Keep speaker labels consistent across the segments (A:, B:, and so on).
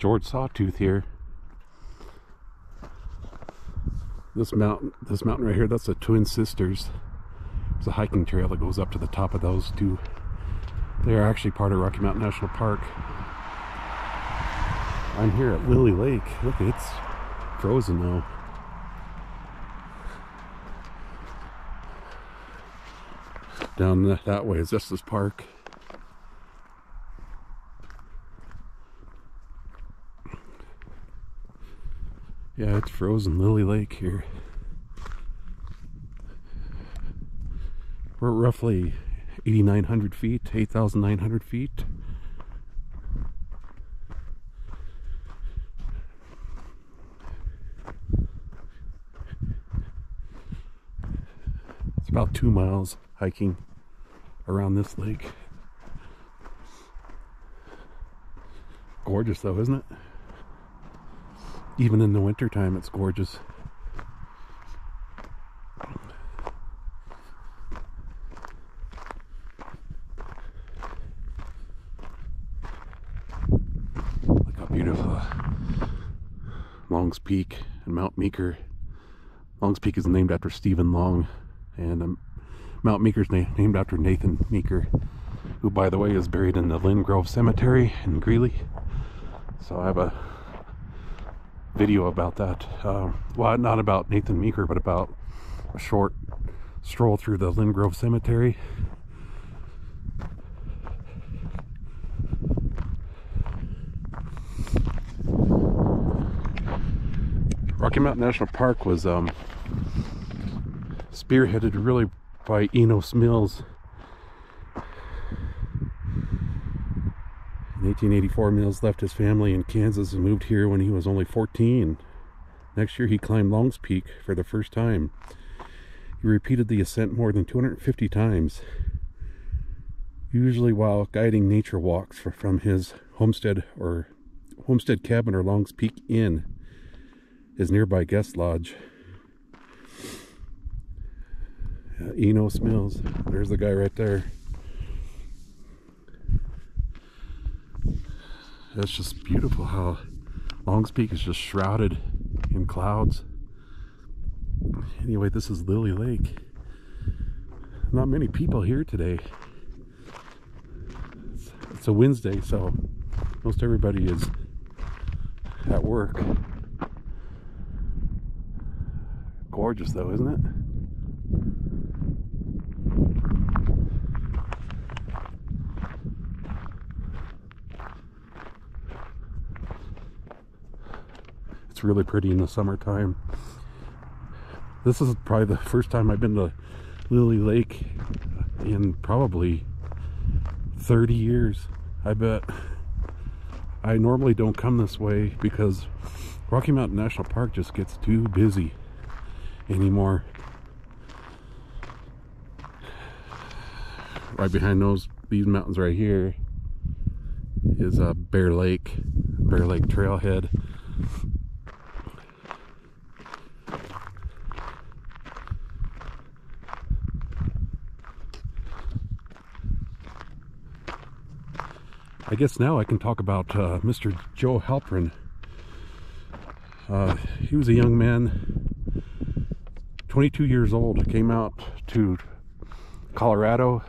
A: George Sawtooth here. This mountain, this mountain right here, that's the Twin Sisters. It's a hiking trail that goes up to the top of those two. They are actually part of Rocky Mountain National Park. I'm here at Lily Lake. Look, it's frozen now. Down that, that way is Estes Park. Yeah, it's frozen Lily Lake here. We're roughly 8,900 feet, 8,900 feet. It's about two miles hiking around this lake. Gorgeous though, isn't it? Even in the wintertime, it's gorgeous. Look how beautiful Long's Peak and Mount Meeker. Long's Peak is named after Stephen Long, and um, Mount Meeker's na named after Nathan Meeker, who, by the way, is buried in the Linn Grove Cemetery in Greeley. So I have a video about that. Uh, well, not about Nathan Meeker, but about a short stroll through the Linn Grove Cemetery. Rocky Mountain National Park was um, spearheaded really by Enos Mills. In 1884, Mills left his family in Kansas and moved here when he was only 14. Next year, he climbed Long's Peak for the first time. He repeated the ascent more than 250 times, usually while guiding nature walks from his homestead or homestead cabin or Long's Peak Inn, his nearby guest lodge. Uh, Enos Mills. There's the guy right there. It's just beautiful how Long's Peak is just shrouded in clouds. Anyway, this is Lily Lake. Not many people here today. It's, it's a Wednesday, so most everybody is at work. Gorgeous though, isn't it? It's really pretty in the summertime. This is probably the first time I've been to Lily Lake in probably 30 years. I bet. I normally don't come this way because Rocky Mountain National Park just gets too busy anymore. Right behind those these mountains right here is a uh, Bear Lake, Bear Lake Trailhead. I guess now I can talk about uh, Mr. Joe Halpern. Uh, he was a young man, 22 years old, came out to Colorado,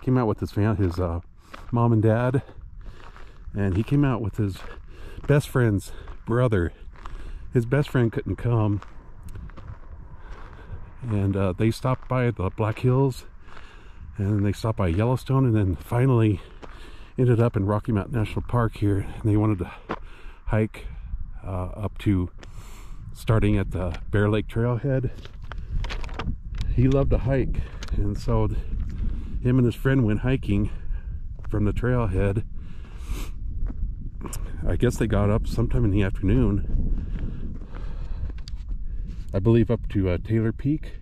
A: came out with his family, his uh, mom and dad, and he came out with his best friend's brother. His best friend couldn't come, and uh, they stopped by the Black Hills, and then they stopped by Yellowstone, and then finally ended up in Rocky Mountain National Park here, and they wanted to hike uh, up to starting at the Bear Lake Trailhead. He loved to hike, and so him and his friend went hiking from the trailhead. I guess they got up sometime in the afternoon. I believe up to uh, Taylor Peak.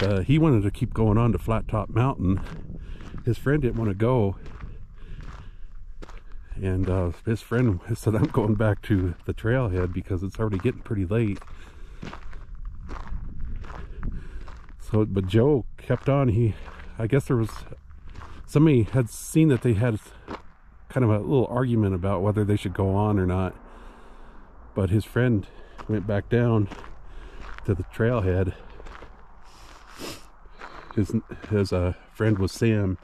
A: Uh, he wanted to keep going on to Flat Top Mountain. His friend didn't want to go and uh, his friend said I'm going back to the trailhead because it's already getting pretty late so but Joe kept on he I guess there was somebody had seen that they had kind of a little argument about whether they should go on or not. But his friend went back down to the trailhead. His his uh, friend was Sam.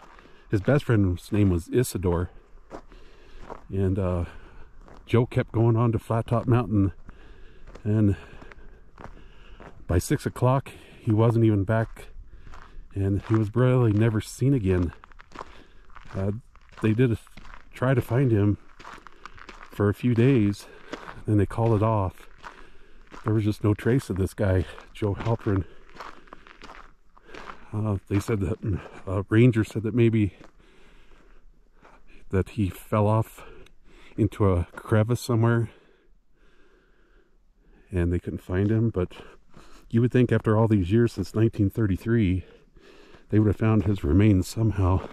A: His best friend's name was Isidore. And uh, Joe kept going on to Flat Top Mountain. And by six o'clock, he wasn't even back. And he was really never seen again. Uh, they did a, try to find him for a few days. And they called it off. There was just no trace of this guy, Joe Halpern. Uh, they said that uh, ranger said that maybe that he fell off into a crevice somewhere. And they couldn't find him but you would think after all these years since 1933 they would have found his remains somehow.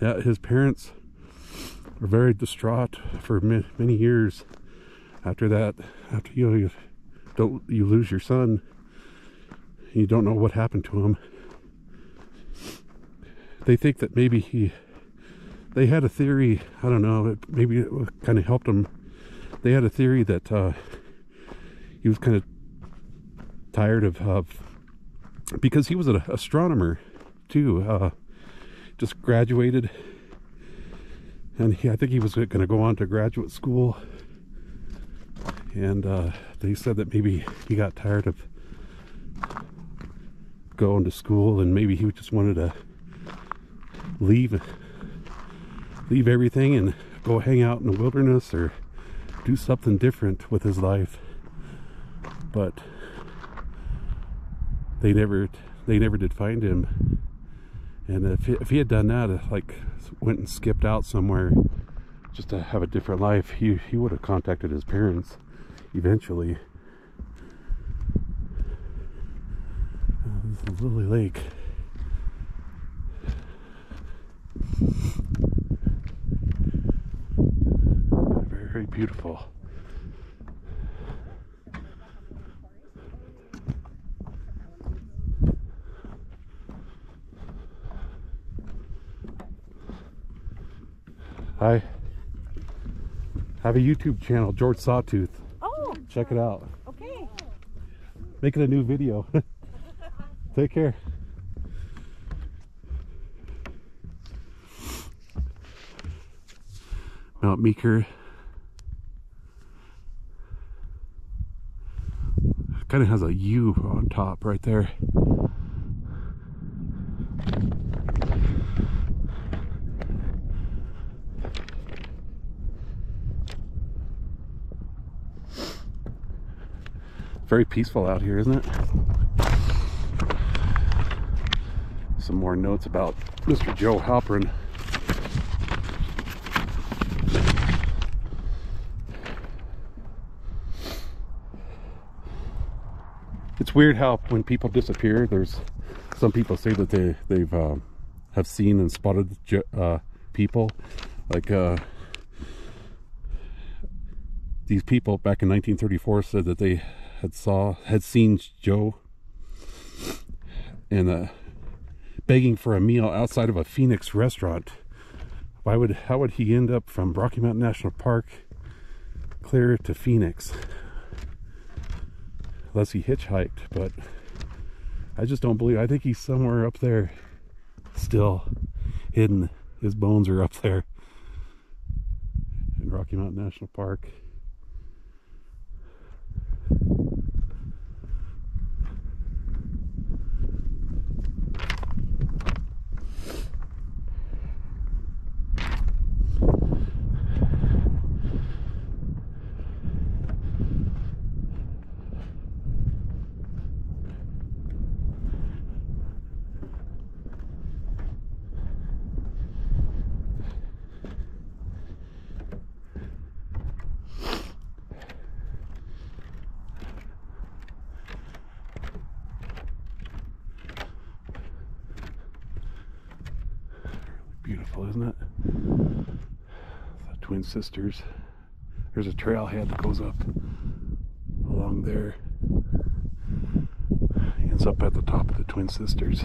A: Yeah his parents were very distraught for many years. After that after you, know, you don't you lose your son you don't know what happened to him they think that maybe he they had a theory i don't know maybe it kind of helped them they had a theory that uh, he was kind of tired of uh, because he was an astronomer too uh, just graduated. And he, i think he was going to go on to graduate school. And uh, they said that maybe he got tired of going to school and maybe he just wanted to leave leave everything and go hang out in the wilderness or do something different with his life but they never they never did find him and if he, if he had done that uh, like went and skipped out somewhere just to have a different life he he would have contacted his parents eventually. Oh, this is Lily Lake. Very, beautiful. I have a YouTube channel, George Sawtooth. Oh. Check it out.
B: Okay.
A: Making a new video. Take care. Mount Meeker. Kind of has a U on top right there. Very peaceful out here, isn't it? Some more notes about Mr. Joe Halpern. Weird how when people disappear, there's some people say that they they've uh, have seen and spotted uh, people, like uh, these people back in 1934 said that they had saw had seen Joe and uh, begging for a meal outside of a Phoenix restaurant. Why would how would he end up from Rocky Mountain National Park clear to Phoenix? Unless he hitchhiked, but I just don't believe. I think he's somewhere up there, still hidden. His bones are up there in Rocky Mountain National Park. Beautiful, isn't it? The twin sisters. There's a trailhead that goes up along there. Ends up at the top of the Twin Sisters.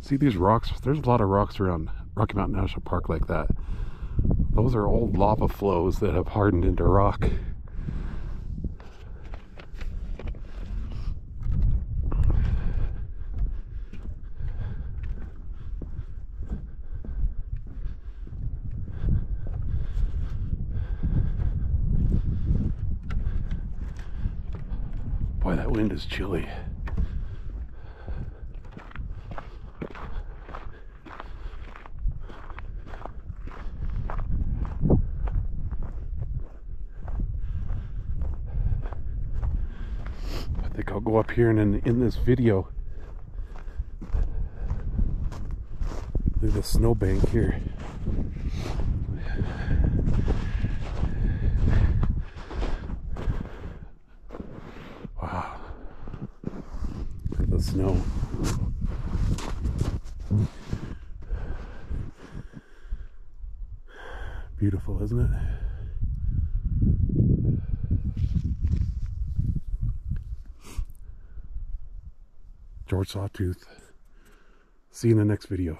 A: See these rocks? There's a lot of rocks around Rocky Mountain National Park like that. Those are old lava flows that have hardened into rock. Boy, that wind is chilly. I think I'll go up here and in, in this video, look at the snowbank here. Wow. Look at the snow. Beautiful, isn't it? George Sawtooth. See you in the next video.